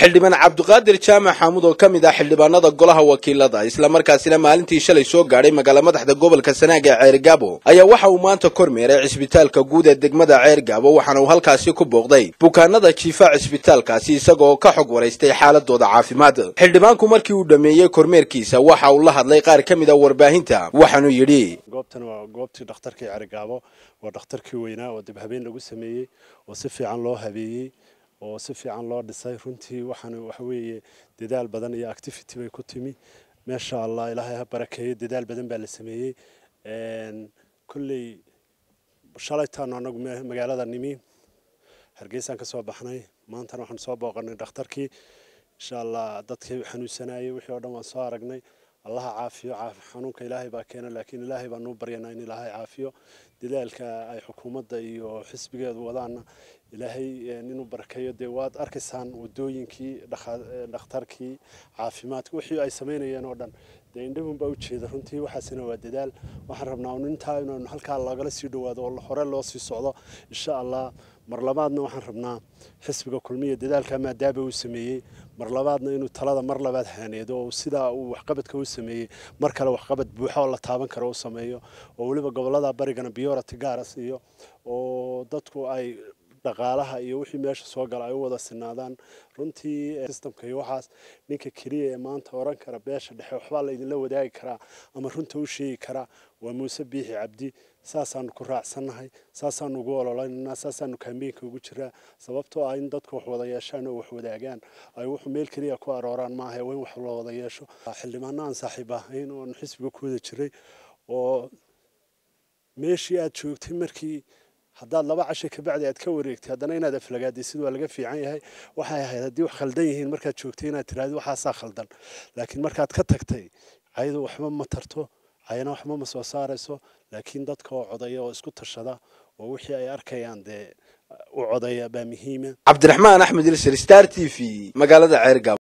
xildhibaan cabdiqaadir jaamac xaamud oo ka mid ah xildhibaanada golaha wakiilada islamarkaasina maalintii shalay soo gaadhay magaala madaxda gobolka sanaag ee ceergaabo ayaa waxa uu maanta kormeeray cisbitaalka guud ee degmada ceergaabo waxaana uu halkaasi ku booqday bukaanada jiifa cisbitaalkaasi isagoo ka xog waraystay xaaladooda caafimaad. Xildhibaanku markii uu dhammeeyey kormeerkiisa waxa uu la hadlay qaar ka mid a warbaahinta waxaanuu yidhi goobtan waa goobtii dhakhtarkii ceerigaabo waa dhakhtarkii weynaa oo dib habeen lagu sameeyey oo si fiican loo habeeyey oo si fiican loo dhisay. Runtii waxaan waxa weeye dadaal badan iyo activity bay ku timi. Meesha allah ilaahay ha barakeeyo dadaal badan baa la sameeyey. Kolley shalaytaanu anagu magaalada nimi. Hargeysaan ka soo baxnay. Maantana waxaan soo booqanay dhakhtarkii. Insha allah dadkii xanuunsanayay wixii oo dhan waan soo aragnay allaha caafiyo xanuunka ilaahay baa keena laakiin ilaahay baan nuu baryanaa in ilaahay caafiyo. Dadaalka ay xukuumadda iyo xisbigeedu wadaana ilaahay inuu barakeeyo dee waad arkaysaan wadooyinkii dhakhtarkii caafimaadka wixii ay samaynayeen oo dhan. Dee indhahun baa ujeeda runtii waxaasina waa dadaal. Waxaan rabnaa intaa inaan halkaa lagala sii dhawaado oo hore loo sii socdo insha allah mar labaadna waxaan rabnaa xisbiga kulmiya dadaalka maadaaba uu sameeyey mar labaadna inuu talada mar labaad haaneedo oo sidaa uu waxqabadka u sameeyey mar kale waxqabad buuxa oo la taaban karo u sameeyo oo weliba gobollada barigana biyorati gaaras iyo oo dadku ay dhaqaalaha iyo wixii meesha soo gala ay u wada sinaadaan. Runtii systemka iyo waxaas ninka keliya ee maanta oran kara beesha dhexe waxbaa la wadaagi karaa ama runta u sheegi karaa waa muuse biixi cabdi saasaanu ku raacsannahay saasaanu ugu ololaynanaa saasaanu kaambeynka ugu jiraa sababtoo ah in dadku wax wada yeeshaan oo wax wadaagaan. Ay wuxuu meel keliya ku arooraan maaha waa in wax la wada yeesho. Xildhibaano aan saaxiib ahayn oon xisbiga ku wada jiray oo meeshii aad joogtay markii هذا لبعض عشان كبعد يتكوريك هذا نينا ده في لقادي سدوا لقى في عيني هاي. وحاي هاي هذا ديو خلدين هين مركز شو كتينا ترى ديو حاسا خلدن. لكن مركز كتك تي. هاي ذو حمام ما ترتو عينا حمام سو صار سو لكن ده كوا عضية واسكت الشذا ووحي أي أركي وعضية بمهمة عبد الرحمن أحمد الشريستار تي في. مقالة ده عرقا